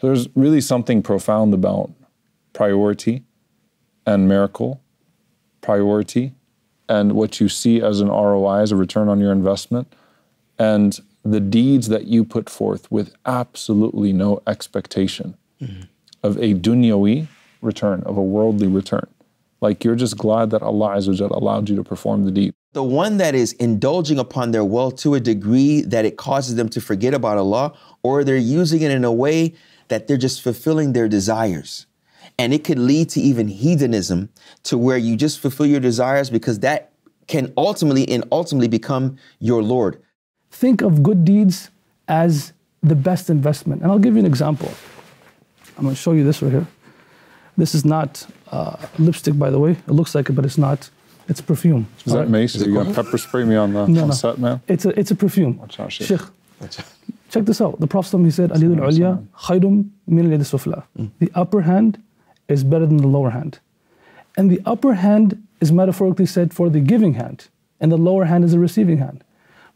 There's really something profound about priority and miracle, priority and what you see as an ROI, as a return on your investment, and the deeds that you put forth with absolutely no expectation mm-hmm. of a dunyawi return, of a worldly return. Like you're just glad that Allah Azza allowed you to perform the deed. The one that is indulging upon their wealth to a degree that it causes them to forget about Allah, or they're using it in a way that they're just fulfilling their desires. And it could lead to even hedonism to where you just fulfill your desires because that can ultimately and ultimately become your Lord. Think of good deeds as the best investment. And I'll give you an example. I'm going to show you this right here. This is not uh, lipstick, by the way. It looks like it, but it's not. It's perfume. Is that right? mace? Are you going to pepper spray me on the no, on no. set, man? It's a, it's a perfume. Watch out, Sheikh. Check this out. The Prophet he said, Aliyul ulya khayrum min sufla. Mm. The upper hand is better than the lower hand. And the upper hand is metaphorically said for the giving hand, and the lower hand is the receiving hand.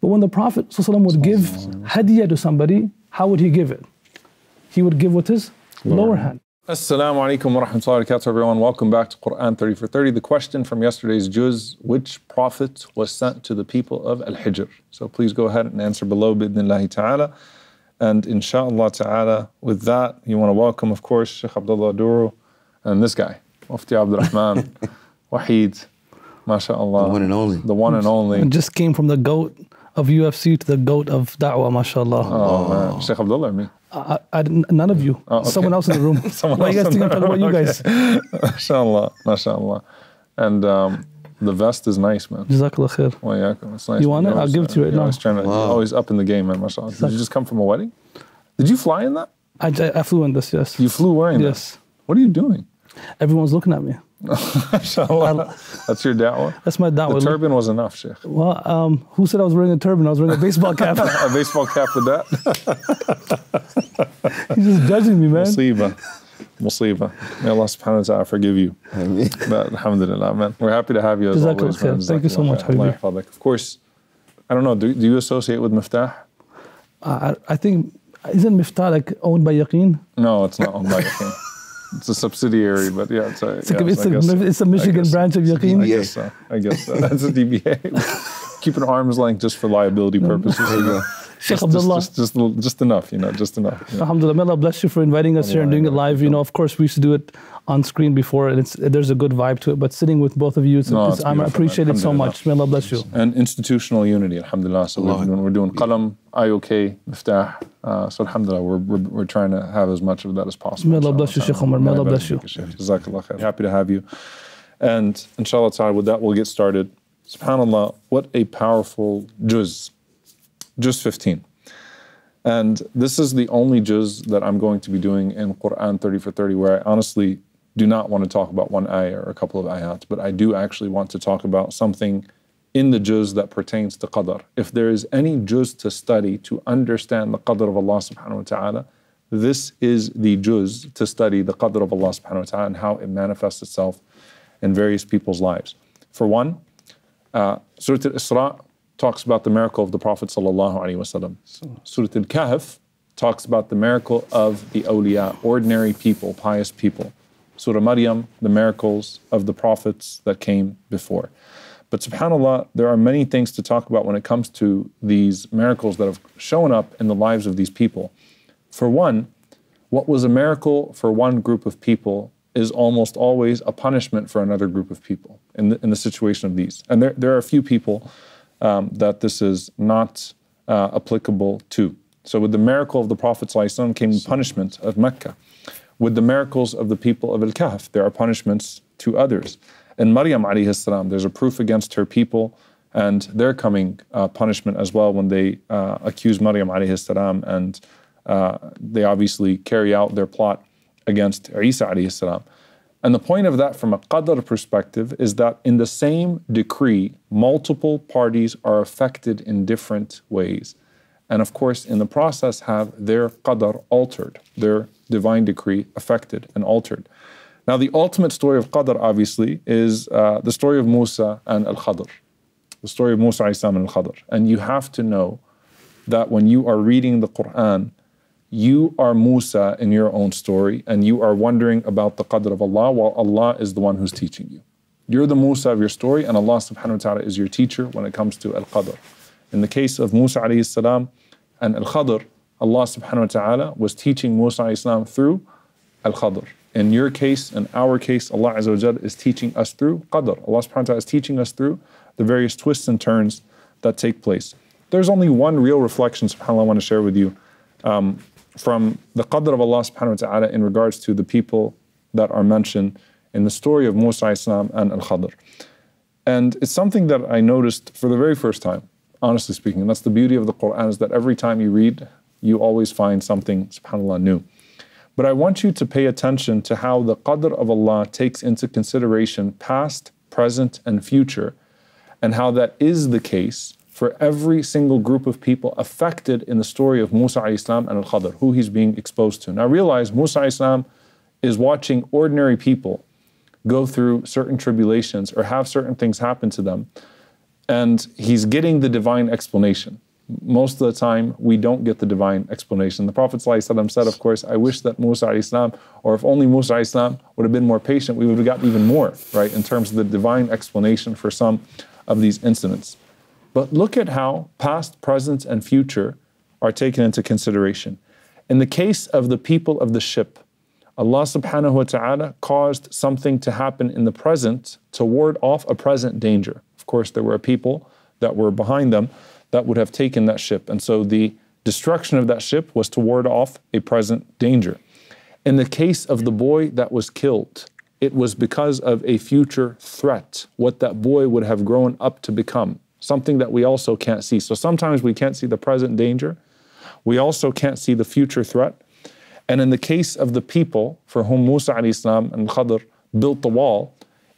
But when the Prophet ﷺ would give hadiyah to somebody, how would he give it? He would give with his lower hand. Assalamu alaikum wa rahmatullahi wa barakatuh, everyone. Welcome back to Quran 30 for 30. The question from yesterday's juz which prophet was sent to the people of Al Hijr? So please go ahead and answer below, bidnillahi ta'ala. And inshallah ta'ala, with that, you want to welcome, of course, Sheikh Abdullah Oduro and this guy, Mufti Abdul Rahman, Waheed, mashallah. The one and only. The one and only. And just came from the goat of UFC to the goat of da'wah, mashallah. Oh, man. Sheikh Abdullah or me? I, I, none of you. Oh, okay. Someone else in the room. Why you guys think I'm talking about you guys? MashaAllah, MashaAllah. And um, the vest is nice, man. Jazakallah khair. Well, yeah, it's nice. You want it? I'll give it to you right now. Always trying to, wow. always up in the game, man. MashaAllah. Did you just come from a wedding? Did you fly in that? I, I flew in this, yes. You flew wearing this? yes. That? What are you doing? Everyone's looking at me. That's your da'wah? That's my da'wah. The turban was enough, Sheikh. Well, um, who said I was wearing a turban? I was wearing a baseball cap. a baseball cap with that? He's just judging me, man. Musiba. Musiba. May Allah subhanahu wa ta'ala forgive you. but alhamdulillah, man. We're happy to have you as always. Man. Thank you so much, Of course, I don't know, do, do you associate with Miftah? Uh, I, I think, isn't Miftah like owned by Yaqeen? No, it's not owned by Yaqeen. It's a subsidiary, but yeah, it's a, it's, yeah, a, it's, a, it's a Michigan branch of Yaqeen. I guess so. I guess so. That's a DBA. Keep an arm's length just for liability purposes. There you go. Sheikh just, Abdullah. Just, just, just, just, enough, you know, just enough. You know. Alhamdulillah, may Allah bless you for inviting us here and doing it live. You know, of course, we used to do it on screen before, and it's, there's a good vibe to it. But sitting with both of you, it's, no, it's, I appreciate it so much. May Allah bless you. And institutional unity, alhamdulillah. So Allah. when we're doing qalam, IOK, miftah, uh, so alhamdulillah, we're, we're, we're, trying to have as much of that as possible. May Allah bless you, Sheikh Omar. May Allah bless you. Jazakallah khair. Happy to have you. And inshallah ta'ala, with that, we'll get started. SubhanAllah, what a powerful juz. Juz 15. And this is the only juz that I'm going to be doing in Quran 30 for 30, where I honestly do not want to talk about one ayah or a couple of ayat, but I do actually want to talk about something in the juz that pertains to qadr. If there is any juz to study to understand the qadr of Allah subhanahu wa ta'ala, this is the juz to study the qadr of Allah subhanahu wa ta'ala and how it manifests itself in various people's lives. For one, uh, Surah Al-Isra talks about the miracle of the Prophet sallallahu alaihi wasallam. Surah Al-Kahf talks about the miracle of the awliya, ordinary people, pious people. Surah Maryam, the miracles of the prophets that came before. But subhanAllah, there are many things to talk about when it comes to these miracles that have shown up in the lives of these people. For one, what was a miracle for one group of people is almost always a punishment for another group of people in the, in the situation of these. And there, there are a few people um, that this is not uh, applicable to. So, with the miracle of the Prophet ﷺ came punishment of Mecca. With the miracles of the people of Al Kahf, there are punishments to others. In Maryam alayhi there's a proof against her people and their coming uh, punishment as well when they uh, accuse Maryam alayhi and uh, they obviously carry out their plot against Isa alayhi and the point of that from a qadr perspective is that in the same decree, multiple parties are affected in different ways. And of course, in the process, have their qadr altered, their divine decree affected and altered. Now, the ultimate story of qadr, obviously, is uh, the story of Musa and Al Khadr, the story of Musa and Al Khadr. And you have to know that when you are reading the Quran, you are Musa in your own story and you are wondering about the qadr of Allah while Allah is the one who's teaching you. You're the Musa of your story and Allah subhanahu wa ta'ala is your teacher when it comes to al-qadr. In the case of Musa alayhi salam and al-qadr, Allah subhanahu wa ta'ala was teaching Musa alayhi salam through al-qadr. In your case, in our case, Allah Azza wa is teaching us through qadr. Allah subhanahu wa ta'ala is teaching us through the various twists and turns that take place. There's only one real reflection, subhanAllah, I want to share with you. Um, from the qadr of Allah subhanahu wa ta'ala in regards to the people that are mentioned in the story of Musa Islam and Al Khadr. And it's something that I noticed for the very first time, honestly speaking. And that's the beauty of the Quran is that every time you read, you always find something, subhanAllah, new. But I want you to pay attention to how the qadr of Allah takes into consideration past, present, and future, and how that is the case for every single group of people affected in the story of Musa Islam and Al Khadr, who he's being exposed to. Now realize Musa Islam is watching ordinary people go through certain tribulations or have certain things happen to them, and he's getting the divine explanation. Most of the time, we don't get the divine explanation. The Prophet said, of course, I wish that Musa Islam, or if only Musa Islam would have been more patient, we would have gotten even more, right, in terms of the divine explanation for some of these incidents. But look at how past, present, and future are taken into consideration. In the case of the people of the ship, Allah subhanahu wa ta'ala caused something to happen in the present to ward off a present danger. Of course, there were people that were behind them that would have taken that ship. And so the destruction of that ship was to ward off a present danger. In the case of the boy that was killed, it was because of a future threat, what that boy would have grown up to become something that we also can't see. So sometimes we can't see the present danger. We also can't see the future threat. And in the case of the people for whom Musa salam and Khadr built the wall,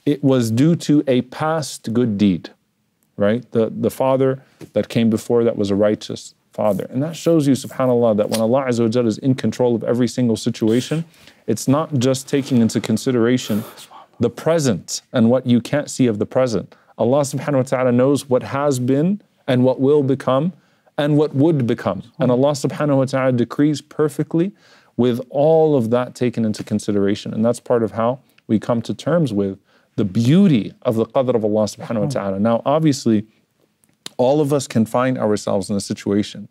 it was due to a past good deed, right? The, the father that came before that was a righteous father. And that shows you, subhanAllah, that when Allah Azza is in control of every single situation, it's not just taking into consideration the present and what you can't see of the present Allah subhanahu wa ta'ala knows what has been and what will become and what would become. And Allah subhanahu wa ta'ala decrees perfectly with all of that taken into consideration. And that's part of how we come to terms with the beauty of the qadr of Allah subhanahu wa ta'ala. Now, obviously, all of us can find ourselves in a situation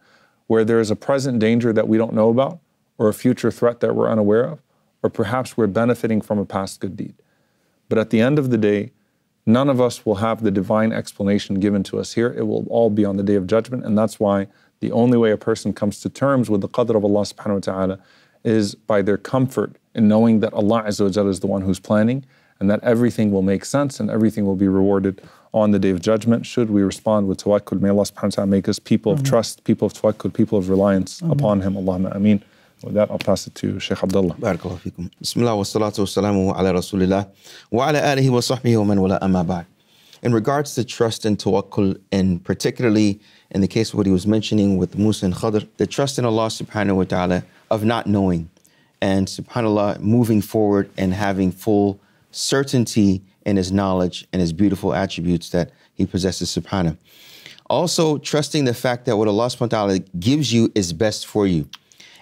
where there is a present danger that we don't know about, or a future threat that we're unaware of, or perhaps we're benefiting from a past good deed. But at the end of the day, None of us will have the divine explanation given to us here. It will all be on the day of judgment. And that's why the only way a person comes to terms with the qadr of Allah subhanahu wa ta'ala is by their comfort in knowing that Allah Azza wa is the one who's planning and that everything will make sense and everything will be rewarded on the day of judgment. Should we respond with tawakkul, may Allah subhanahu wa ta'ala make us people of trust, people of tawakkul, people of reliance upon Him. Allahumma ameen. With that, I'll pass it to Sheikh Abdullah. Barakallahu fikum. Bismillah wa salatu wa salamu ala rasulillah wa ala alihi wa sahbihi wa man wala amma ba'd. In regards to trust and tawakkul, and particularly in the case of what he was mentioning with Musa and Khadr, the trust in Allah subhanahu wa ta'ala of not knowing and subhanAllah moving forward and having full certainty in his knowledge and his beautiful attributes that he possesses subhanahu. Also, trusting the fact that what Allah subhanahu wa ta'ala gives you is best for you.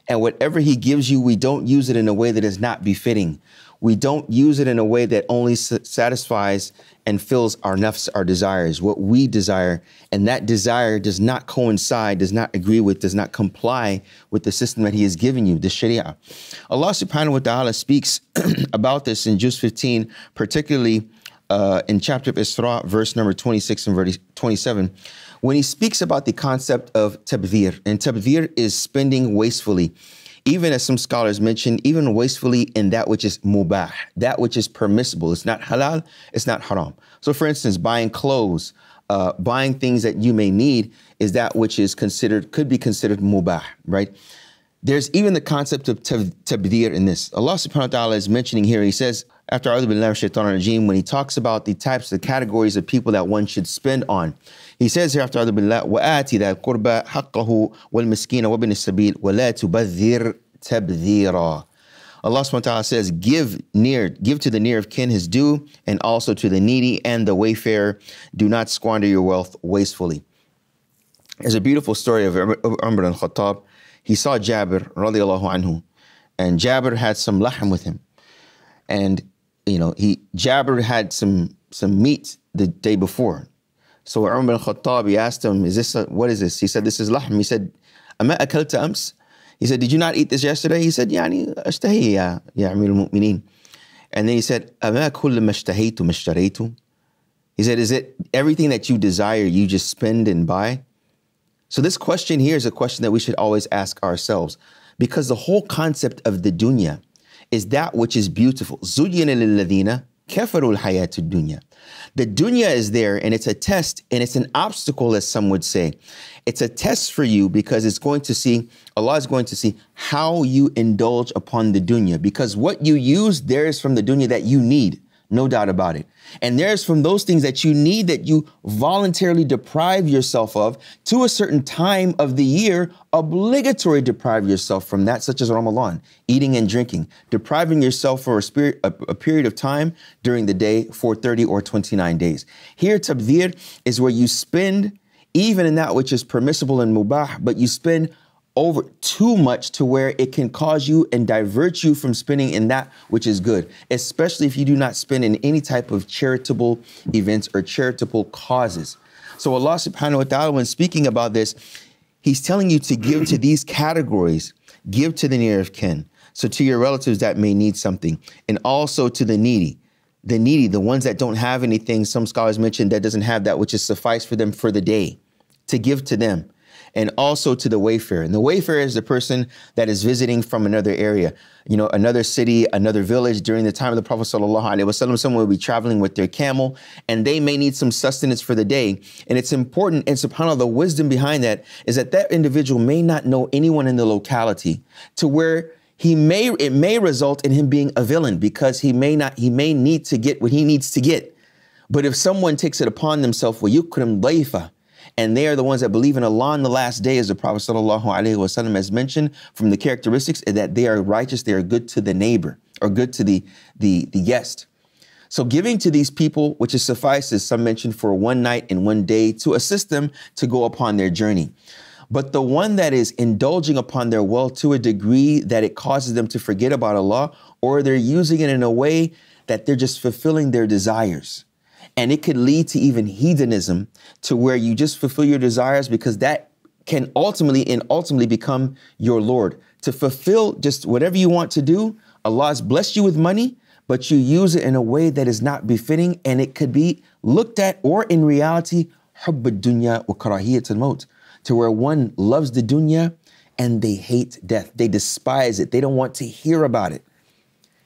And whatever he gives you, we don't use it in a way that is not befitting. We don't use it in a way that only satisfies and fills our nafs, our desires, what we desire. And that desire does not coincide, does not agree with, does not comply with the system that he has given you, the sharia. Allah subhanahu wa ta'ala speaks about this in Juz 15, particularly uh, in chapter of Isra, verse number 26 and 27 when he speaks about the concept of tabdhir, and tabdhir is spending wastefully, even as some scholars mention, even wastefully in that which is mubah, that which is permissible. It's not halal, it's not haram. So, for instance, buying clothes, uh, buying things that you may need is that which is considered, could be considered mubah, right? There's even the concept of tabdhir in this. Allah subhanahu wa ta'ala is mentioning here, He says, after A'udhu Shaitan Rajim, when He talks about the types, the categories of people that one should spend on, he says here after أعوذ بالله وآتي ذا القربى حقه والمسكين وابن السبيل ولا تبذر تبذيرا Allah subhanahu wa ta'ala says, give near, give to the near of kin his due, and also to the needy and the wayfarer. Do not squander your wealth wastefully. There's a beautiful story of Umar al Khattab. he saw Jabir radiallahu anhu, and Jabir had some lahm with him, and you know he Jabir had some some meat the day before. So Umar bin Khattab, he asked him, "Is this a, what is this?" He said, "This is lahm." He said, "Ama akalta ams?" He said, "Did you not eat this yesterday?" He said, "Yani ashtahi ya ya Amir al-Mu'mineen." And then he said, "Ama kull ma ashtahaytu ma ishtaraytu?" He said, "Is it everything that you desire you just spend and buy?" So this question here is a question that we should always ask ourselves because the whole concept of the dunya is that which is beautiful. Dunya. The dunya is there and it's a test and it's an obstacle, as some would say. It's a test for you because it's going to see, Allah is going to see how you indulge upon the dunya because what you use there is from the dunya that you need. No doubt about it. And there's from those things that you need that you voluntarily deprive yourself of to a certain time of the year, obligatory deprive yourself from that, such as Ramadan, eating and drinking, depriving yourself for a, spirit, a, a period of time during the day for 30 or 29 days. Here, tabdir is where you spend even in that which is permissible and mubah, but you spend over too much to where it can cause you and divert you from spending in that which is good, especially if you do not spend in any type of charitable events or charitable causes. So Allah subhanahu wa ta'ala, when speaking about this, He's telling you to give to these categories, give to the near of kin. So to your relatives that may need something, and also to the needy. The needy, the ones that don't have anything, some scholars mention that doesn't have that which is suffice for them for the day, to give to them and also to the wayfarer. And the wayfarer is the person that is visiting from another area, you know, another city, another village. During the time of the Prophet sallallahu alaihi wasallam, someone will be traveling with their camel, and they may need some sustenance for the day. And it's important. And subhanallah, the wisdom behind that is that that individual may not know anyone in the locality to where he may it may result in him being a villain because he may not he may need to get what he needs to get. But if someone takes it upon themselves, well, you could employ and they are the ones that believe in Allah in the last day, as the Prophet ﷺ has mentioned from the characteristics that they are righteous, they are good to the neighbor or good to the, the, the guest. So giving to these people, which is suffices, some mention for one night and one day to assist them to go upon their journey. But the one that is indulging upon their wealth to a degree that it causes them to forget about Allah, or they're using it in a way that they're just fulfilling their desires. And it could lead to even hedonism to where you just fulfill your desires because that can ultimately and ultimately become your Lord. To fulfill just whatever you want to do, Allah has blessed you with money, but you use it in a way that is not befitting and it could be looked at or in reality, to where one loves the dunya and they hate death. They despise it. They don't want to hear about it.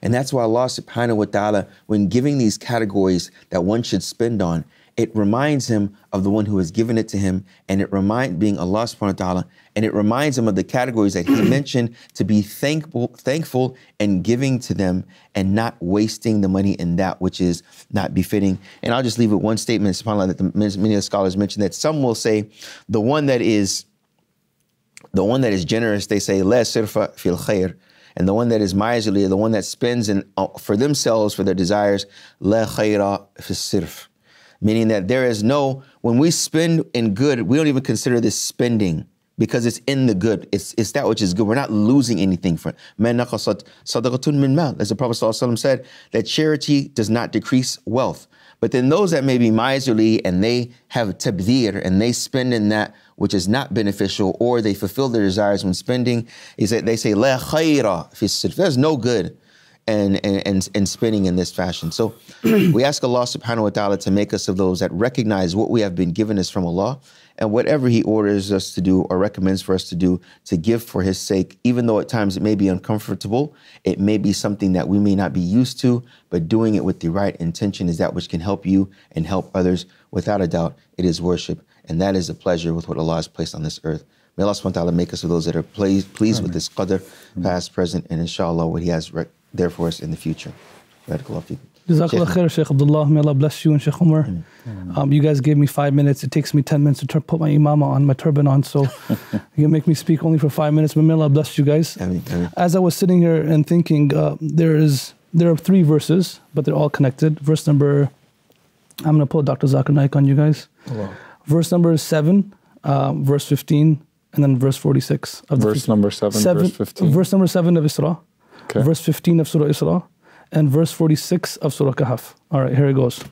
And that's why Allah subhanahu wa ta'ala, when giving these categories that one should spend on, it reminds him of the one who has given it to him, and it remind being Allah subhanahu wa ta'ala, and it reminds him of the categories that he mentioned to be thankful, thankful and giving to them and not wasting the money in that which is not befitting. And I'll just leave it one statement, subhanAllah, that the, many of the scholars mentioned that some will say the one that is the one that is generous, they say, la sirfa fil khair and the one that is miserly, the one that spends in, uh, for themselves, for their desires. Meaning that there is no, when we spend in good, we don't even consider this spending because it's in the good. It's, it's that which is good. We're not losing anything from it. As the Prophet said, that charity does not decrease wealth. But then those that may be miserly and they have tabdir and they spend in that which is not beneficial or they fulfill their desires when spending, is that they say, La There's no good and, and, and, spending in this fashion. So we ask Allah subhanahu wa ta'ala to make us of those that recognize what we have been given us from Allah and whatever He orders us to do or recommends for us to do, to give for His sake, even though at times it may be uncomfortable, it may be something that we may not be used to, but doing it with the right intention is that which can help you and help others. Without a doubt, it is worship. And that is a pleasure with what Allah has placed on this earth. May Allah subhanahu wa ta'ala make us of those that are pleased, pleased with this qadr, past, present, and inshallah what He has there for us in the future. Jazakallah khair, Sheikh Abdullah. May Allah bless you and Sheikh Omar. Um, you guys gave me five minutes. It takes me 10 minutes to put my imama on, my turban on. So you make me speak only for five minutes. But may Allah bless you guys. As I was sitting here and thinking, uh, there is there are three verses, but they're all connected. Verse number, I'm going to pull Dr. Zakir Naik on you guys. Verse number 7, uh, verse 15, and then verse 46 of the Verse number 7, verse 15. Verse number 7 of Isra, Okay. verse 15 of Surah Isra, and verse 46 of Surah Kahf. All right, here it goes.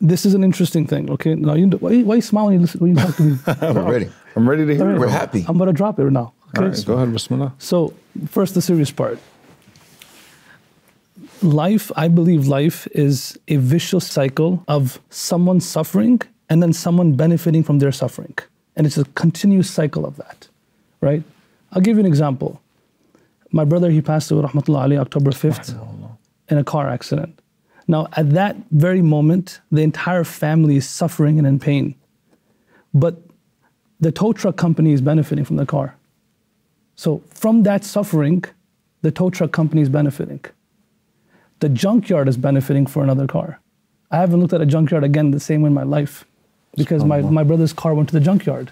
This is an interesting thing, okay? Now, you, why, why when you, listen, when you talk to me? We're ready. I'm ready to hear it. We're happy. I'm going to drop it now. Okay? All right, go ahead, Bismillah. So, first, the serious part. Life, I believe life is a vicious cycle of someone suffering and then someone benefiting from their suffering. And it's a continuous cycle of that, right? I'll give you an example. My brother, he passed away, rahmatullah alayhi, October 5th, in a car accident. Now, at that very moment, the entire family is suffering and in pain. But the tow truck company is benefiting from the car. So from that suffering, the tow truck company is benefiting. The junkyard is benefiting for another car. I haven't looked at a junkyard again the same way in my life because my, my brother's car went to the junkyard.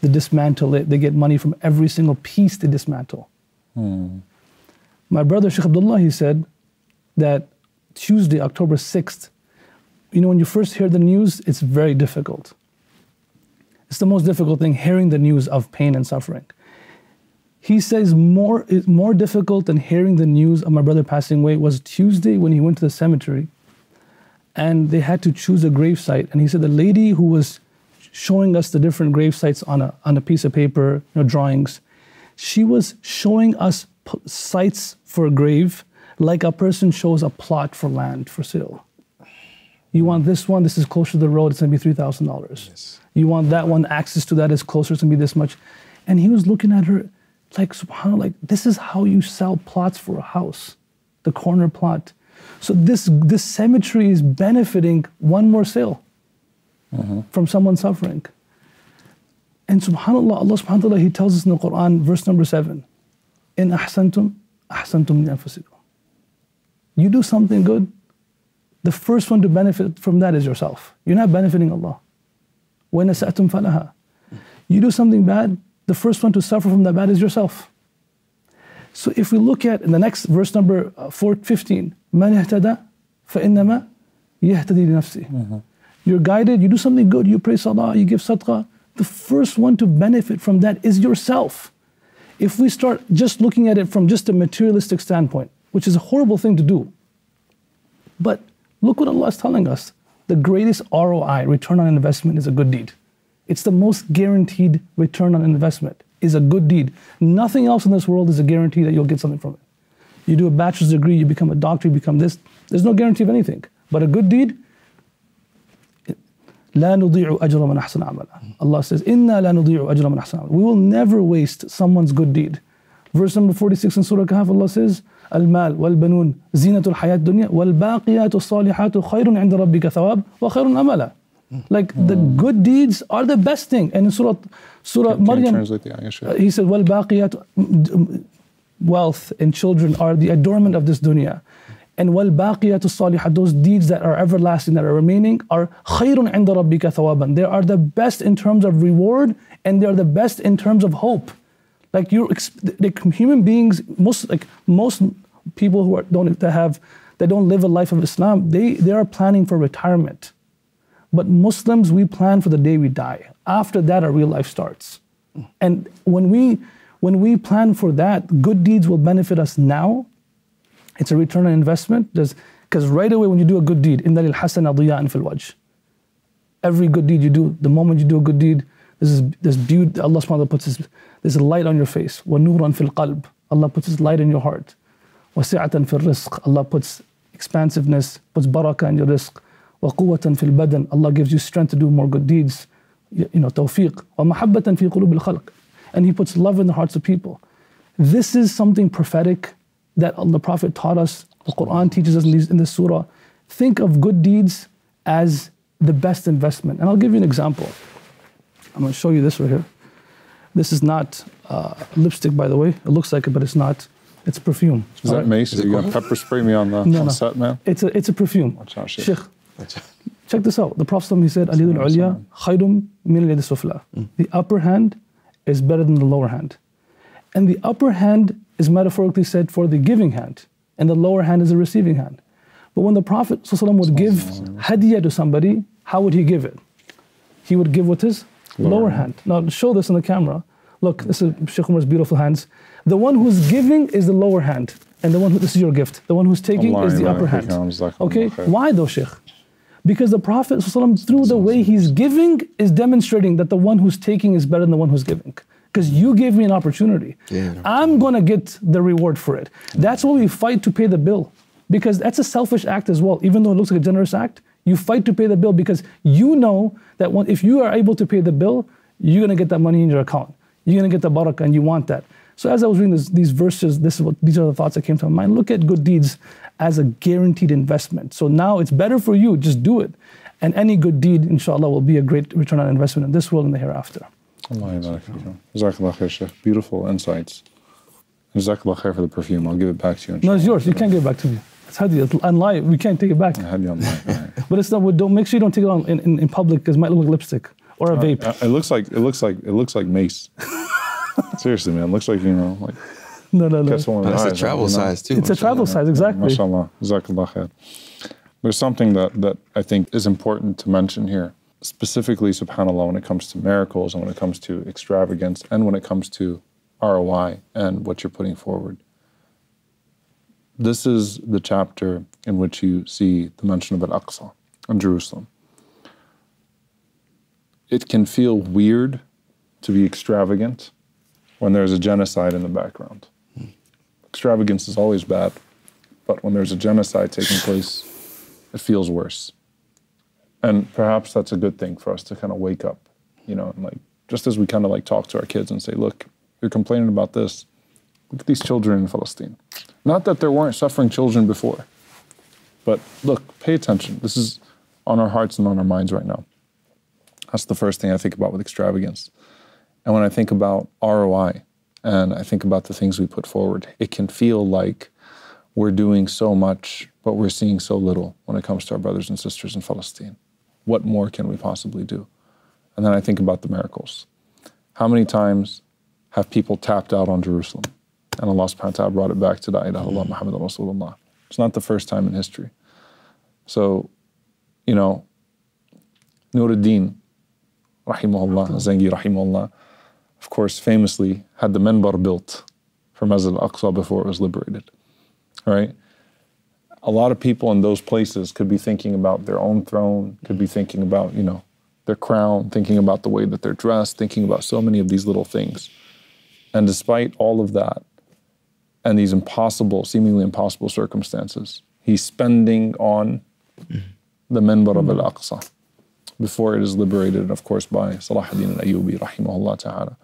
They dismantle it, they get money from every single piece they dismantle. Hmm. My brother Sheikh Abdullah, he said that Tuesday, October 6th, you know, when you first hear the news, it's very difficult. It's the most difficult thing, hearing the news of pain and suffering. He says more, is more difficult than hearing the news of my brother passing away was Tuesday when he went to the cemetery and they had to choose a gravesite. And he said the lady who was showing us the different grave sites on a, on a piece of paper, you know, drawings, she was showing us p- sites for a grave like a person shows a plot for land for sale. You want this one, this is closer to the road, it's gonna be $3,000. Yes. You want that one, access to that is closer, it's gonna be this much. And he was looking at her like, subhanAllah, like, this is how you sell plots for a house, the corner plot. So this, this cemetery is benefiting one more sale mm-hmm. from someone suffering. And subhanAllah, Allah subhanahu wa ta'ala, He tells us in the Quran, verse number seven, In ahsantum, ahsantum anfusikum. You do something good, the first one to benefit from that is yourself. You're not benefiting Allah. When falaha. You do something bad, the first one to suffer from that bad is yourself. So if we look at in the next verse number uh, 415, من اهتدى فإنما يهتدي لنفسه. You're guided, you do something good, you pray salah, you give sadaqah. The first one to benefit from that is yourself. If we start just looking at it from just a materialistic standpoint, which is a horrible thing to do, but look what Allah is telling us. The greatest ROI, return on investment, is a good deed. It's the most guaranteed return on investment, is a good deed. Nothing else in this world is a guarantee that you'll get something from it. You do a bachelor's degree, you become a doctor, you become this. There's no guarantee of anything. But a good deed, لا نضيع أجر من أحسن عملا. Allah says, إنا لا نضيع أجر من أحسن عملا. We will never waste someone's good deed. Verse number 46 in Surah Kahf, Allah says, المال والبنون زينة الحياة الدنيا والباقيات الصالحات خير عند ربك ثواب وخير أملا. Like the good deeds are the best thing. And in Surah, Surah can, Maryam, the ayah, sure. he said, Well, baqiyat, wealth and children are the adornment of this dunya. And wal baqiyatu salihah, those deeds that are everlasting, that are remaining, are khayrun inda rabbika thawaban. They are the best in terms of reward and they are the best in terms of hope. Like you, like human beings, most like most people who are, don't have they don't live a life of Islam, they they are planning for retirement. But Muslims, we plan for the day we die. After that, our real life starts. And when we when we plan for that, good deeds will benefit us now. It's a return on investment. Because right away when you do a good deed, إِنَّ لِلْحَسَنَ ضِيَاءً فِي الْوَجْهِ Every good deed you do, the moment you do a good deed, this is this beauty. Allah subhanahu wa ta'ala puts this, this light on your face. وَنُورًا فِي الْقَلْبِ Allah puts His light in your heart. وَسِعَةً فِي الرِّزْقِ Allah puts expansiveness, puts barakah in your rizq. وَقُوَّةً فِي الْبَدَنِ Allah gives you strength to do more good deeds. You you know, tawfiq. وَمَحَبَّةً فِي قُلُوبِ الْخَلْقِ And He puts love in the hearts of people. This is something prophetic that the Prophet taught us. The Quran teaches us in, these, in this surah. Think of good deeds as the best investment. And I'll give you an example. I'm going to show you this right here. This is not uh, lipstick, by the way. It looks like it, but it's not. It's perfume. Is that alright? mace? Are you going to pepper spray me on the No, on no. set, man? It's a, it's a perfume. Watch out, Sheikh. Sheikh, check this out. The Prophet he said, "Al-yad al-ulya khayrun min sufla." The upper hand is better than the lower hand, and the upper hand is metaphorically said for the giving hand, and the lower hand is the receiving hand. But when the Prophet ﷺ would give hadiyah to somebody, how would he give it? He would give with his Lower, hand. Now show this on the camera. Look, this is Sheikh Omar's beautiful hands. The one who's giving is the lower hand, and the one who, this is your gift. The one who's taking Allah is the upper hand. Okay, why though, Sheikh? Because the Prophet ﷺ, through the way he's giving is demonstrating that the one who's taking is better than the one who's giving. Because you gave me an opportunity. Yeah. I'm gonna get the reward for it. That's why we fight to pay the bill. Because that's a selfish act as well. Even though it looks like a generous act, you fight to pay the bill because you know that when, if you are able to pay the bill, you're gonna get that money in your account. You're gonna get the barakah and you want that. So as I was reading this, these verses, this is what these are the thoughts that came to my mind. Look at good deeds as a guaranteed investment. So now it's better for you, just do it. And any good deed, inshallah, will be a great return on investment in this world and the hereafter. Allah yabarak fikum. Jazakallah. Beautiful insights. Jazakallah khair for the perfume. I'll give it back to you. No, it's yours. You can't give it back to me. It's hadith. It's unlive. We can't take it back. I on mic. all right. But it's not. Don't make sure you don't take it on in, in, in public because it might look like lipstick or a vape. Uh, It looks like it looks like it looks like mace. Seriously, man. Looks like you know, like No, no, no. catch someone in the That's a eyes, travel you know? size too. It's a travel size, exactly. MashaAllah. Jazakallah khair. There's something that, that I think is important to mention here, specifically, subhanAllah, when it comes to miracles and when it comes to extravagance and when it comes to ROI and what you're putting forward. This is the chapter in which you see the mention of Al Aqsa in Jerusalem. It can feel weird to be extravagant when there's a genocide in the background. Extravagance is always bad, but when there's a genocide taking place, it feels worse. And perhaps that's a good thing for us to kind of wake up, you know, and like just as we kind of like talk to our kids and say, look, you're complaining about this. Look at these children in Palestine. Not that there weren't suffering children before, but look, pay attention. This is on our hearts and on our minds right now. That's the first thing I think about with extravagance. And when I think about ROI and I think about the things we put forward, it can feel like we're doing so much, but we're seeing so little when it comes to our brothers and sisters in Palestine. What more can we possibly do? And then I think about the miracles. How many times have people tapped out on Jerusalem? And Allah subhanahu wa ta'ala brought it back to Muhammad Rasulullah. It's not the first time in history. So, you know, Nuruddin, rahimahullah, Zangi rahimahullah, of course, famously had the minbar built for Masjid al-Aqsa before it was liberated, right? A lot of people in those places could be thinking about their own throne, could be thinking about, you know, their crown, thinking about the way that they're dressed, thinking about so many of these little things. And despite all of that, and these impossible, seemingly impossible circumstances, he's spending on the minbar of al-Aqsa before it is liberated, of course, by Salah ad-Din al-Ayyubi, rahimahullah ta'ala.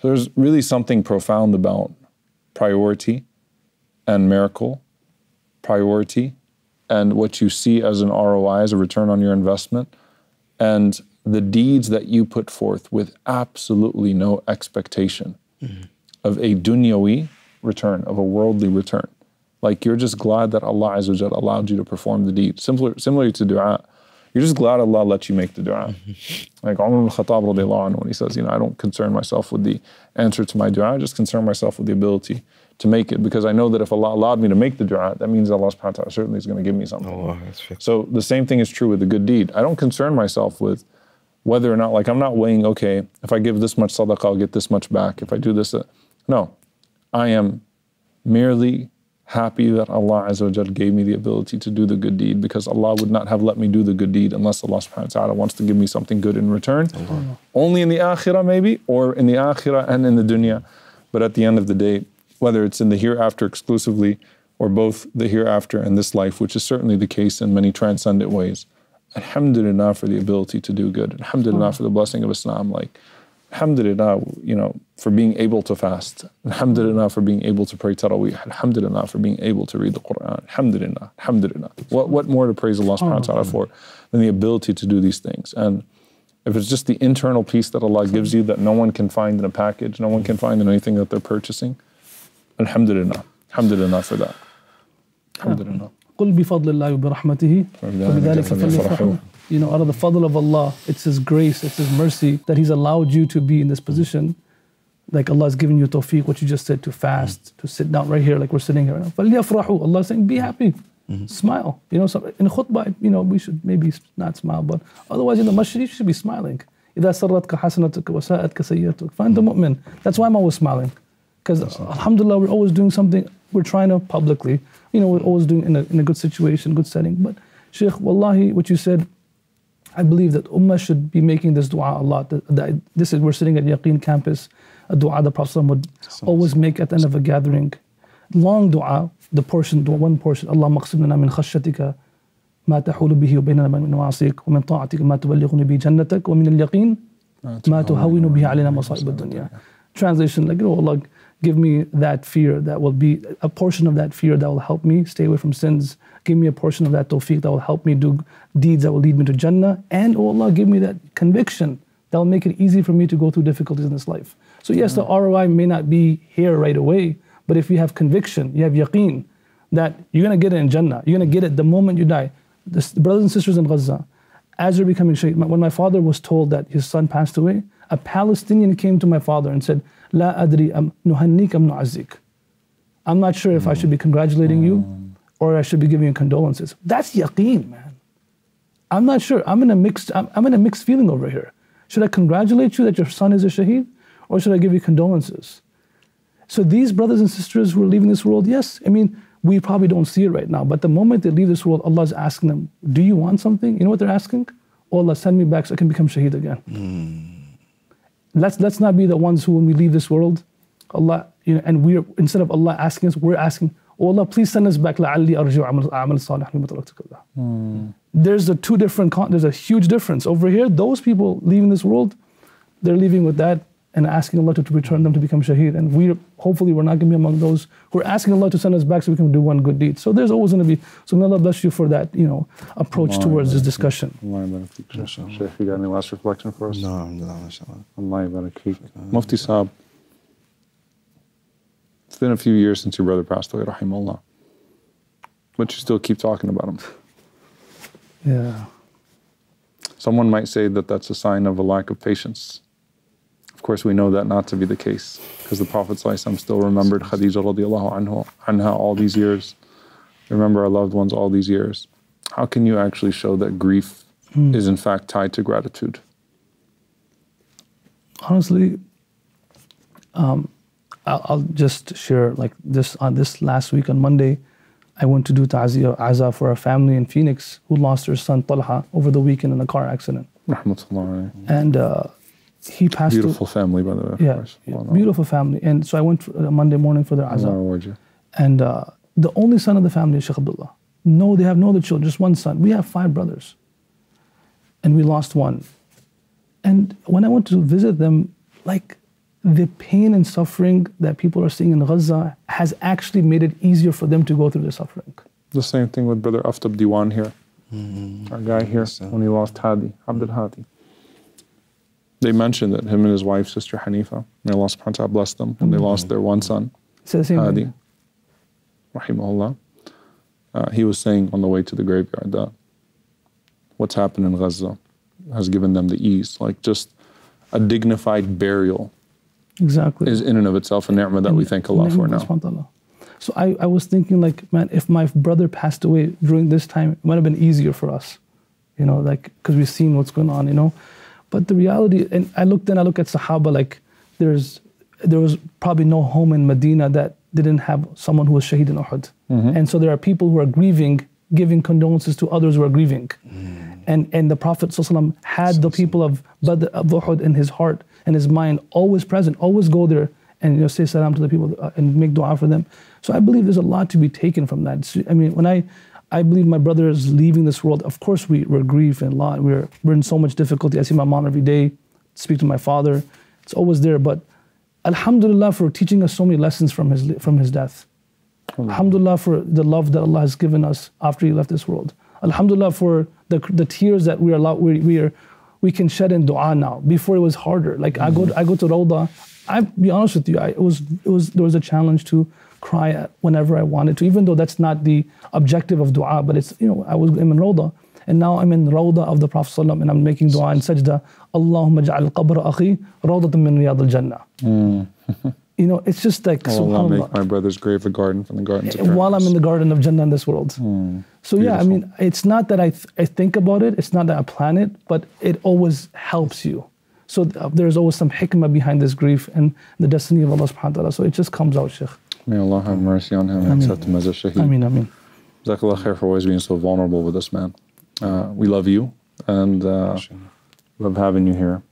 So there's really something profound about priority and miracle, priority, and what you see as an ROI, as a return on your investment, and the deeds that you put forth with absolutely no expectation mm-hmm. of a dunyawi return, of a worldly return. Like you're just glad that Allah Azza allowed you to perform the deed. Similar, similarly to dua, you're just glad Allah let you make the dua. Like Umar ibn Khattab radiallahu anhu, when he says, you know, I don't concern myself with the answer to my dua, I just concern myself with the ability to make it because I know that if Allah allowed me to make the dua, that means Allah subhanahu wa ta'ala certainly is going to give me something. Fair. So the same thing is true with the good deed. I don't concern myself with whether or not, like, I'm not weighing, okay, if I give this much sadaqah, I'll get this much back. If I do this, uh, no. I am merely happy that Allah Azza wa gave me the ability to do the good deed because Allah would not have let me do the good deed unless Allah subhanahu wa ta'ala wants to give me something good in return. Only in the akhirah, maybe, or in the akhirah and in the dunya. But at the end of the day, whether it's in the hereafter exclusively or both the hereafter and this life, which is certainly the case in many transcendent ways, Alhamdulillah for the ability to do good. Alhamdulillah oh. for the blessing of Islam. Like, Alhamdulillah, you know, for being able to fast. Alhamdulillah for being able to pray Taraweeh. Alhamdulillah for being able to read the Quran. Alhamdulillah. Alhamdulillah. What, what more to praise Allah subhanahu wa ta'ala for than the ability to do these things? And if it's just the internal peace that Allah gives you that no one can find in a package, no one can find in anything that they're purchasing, Alhamdulillah. Alhamdulillah for that. Alhamdulillah. قل بفضل الله وبرحمته فبذلك فليفرحوا You know, out of the fadl of Allah, it's His grace, it's His mercy that He's allowed you to be in this position. Like Allah has given you tawfiq, what you just said, to fast, to sit down right here, like we're sitting here right now. فَلْيَفْرَحُوا Allah is saying, be happy, smile. You know, so in khutbah, you know, we should maybe not smile, but otherwise in the masjid, you should be smiling. إذا سرتك حسنتك وساءتك سيئتك فأنت مؤمن. That's why I'm always smiling. Because alhamdulillah, we're always doing something, we're trying to publicly, you know, we're always doing in a, in a good situation, good setting. But Sheikh, wallahi, what you said, I believe that Ummah should be making this dua a lot. That- that- This is, we're sitting at Yaqeen campus, a dua the Prophet would always make at the end of a gathering. Long dua, the portion, the one portion, Allah maqsim lana min khashyatika ما تحول به وبيننا من معاصيك ومن طاعتك ما تبلغني به جنتك ومن اليقين ما تهون به علينا مصائب الدنيا. Translation, like, oh Allah, give me that fear that will be a portion of that fear that will help me stay away from sins. Give me a portion of that tawfiq that will help me do deeds that will lead me to Jannah. And oh Allah, give me that conviction that will make it easy for me to go through difficulties in this life. So yes, the ROI may not be here right away, but if you have conviction, you have yaqeen that you're going to get it in Jannah. You're going to get it the moment you die. The brothers and sisters in Gaza, as they're becoming shaykh, when my father was told that his son passed away, a Palestinian came to my father and said, La adri am nuhannik am nu'azzik. I'm not sure if I should be congratulating you or I should be giving you condolences. That's yaqeen, man. I'm not sure. I'm in a mixed. I'm, I'm in a mixed feeling over here. Should I congratulate you that your son is a shaheed, or should I give you condolences? So these brothers and sisters who are leaving this world, yes, I mean, we probably don't see it right now, but the moment they leave this world, Allah is asking them, "Do you want something?" You know what they're asking? Oh Allah, send me back so I can become shaheed again. Hmm let's let's not be the ones who when we leave this world, Allah, you know, and we're instead of Allah asking us, we're asking, oh Allah, please send us back. Mm. There's a two different there's a huge difference. Over here, those people leaving this world, they're leaving with that and asking Allah to, to return them to become shaheed. And we hopefully we're not going to be among those who are asking Allah to send us back so we can do one good deed. So there's always going to be. So may Allah bless you for that, you know, approach Allah towards this barak discussion. Allah barak feek, Sheikh. Sheikh, you got any last reflection for us? No, alhamdulillah, mashallah. Allah barak feek. Mufti Saab, it's been a few years since your brother passed away, rahimahullah. But you still keep talking about him. Yeah. Someone might say that that's a sign of a lack of patience. Of course, we know that not to be the case because the Prophet still remembered Khadija radiallahu anhu, anha all these years. Remember our loved ones all these years. How can you actually show that grief is in fact tied to gratitude? honestly, um, I'll, I'll just share like this on this last week on Monday. I went to do ta'ziyah aza for a family in Phoenix who lost their son Talha over the weekend in a car accident, and uh, he passed. away- Beautiful family, by the way. Of yeah, course. Well known. beautiful family. And so I went for, uh, Monday morning for their Allah aza, reward you. and uh, the only son of the family is Sheikh Abdullah. No, they have no other children, just one son. We have five brothers, and we lost one. And when I went to visit them, like the pain and suffering that people are seeing in Gaza has actually made it easier for them to go through the suffering. The same thing with Brother Aftab Diwan here. Our guy here, Yes, sir. when he lost Hadi, Abdul Hadi. They mentioned that him and his wife, Sister Hanifa, may Allah subhanahu wa ta'ala bless them, when they lost their one son, Hadi, rahimahullah. Uh, he was saying on the way to the graveyard that what's happened in Gaza has given them the ease. Like just a dignified burial Exactly. is in and of itself a ni'mah that we thank Allah for now. subhanahu wa ta'ala. So I, I was thinking like, man, if my brother passed away during this time, it might have been easier for us, you know, like because we've seen what's going on, you know. But the reality, and I look then I look at Sahaba like there's there was probably no home in Medina that didn't have someone who was shaheed in Uhud, and so there are people who are grieving, giving condolences to others who are grieving, and and the Prophet ﷺ had the people of Badr of Uhud in his heart and his mind always present, always go there and you know say salam to the people uh, and make dua for them. So I believe there's a lot to be taken from that. I mean, when I I believe my brother is leaving this world. Of course, we, we're grieved and a lot. We're we're in so much difficulty. I see my mom every day, speak to my father. It's always there. But Alhamdulillah for teaching us so many lessons from his from his death. Alhamdulillah for the love that Allah has given us after He left this world. Alhamdulillah for the, the tears that we are allowed, we, we are we can shed in du'a now. Before it was harder. Like I go mm-hmm. I go to Rawda. I be honest with you, I, it was it was there was a challenge to cry whenever I wanted to, even though that's not the objective of du'a. But it's you know I was I'm in Rawda. And now I'm in Rawda of the Prophet ﷺ and I'm making dua and sajda. Allahumma ja'al qabr akhi rawdatan min riyad al-jannah. you know, it's just like Oh, Allah subhanallah make my brother's grave a garden from the gardens of while I'm in the garden of Jannah in this world. So yeah, I mean, it's not that I, th- I think about it, it's not that I plan it, but it always helps you. So uh, there's always some hikmah behind this grief and the destiny of Allah subhanahu wa ta'ala. So it just comes out, Sheikh. May Allah have mercy on him and Ameen. accept him as a shaheed. Ameen, ameen. Jazakallah khair for always being so vulnerable with this man. Uh, we love you and uh, love having you here.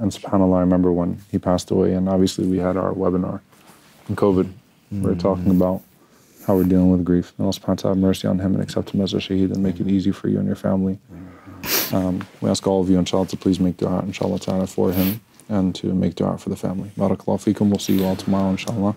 And subhanAllah, I remember when he passed away, and obviously we had our webinar in COVID. We were talking about how we're dealing with grief. And Allah subhanahu wa ta'ala have mercy on him and accept him as a shaheed and make it easy for you and your family. Um, we ask all of you, inshallah, to please make dua, inshallah ta'ala, for him and to make dua for the family. Barakallahu feekum. We'll see you all tomorrow, inshallah.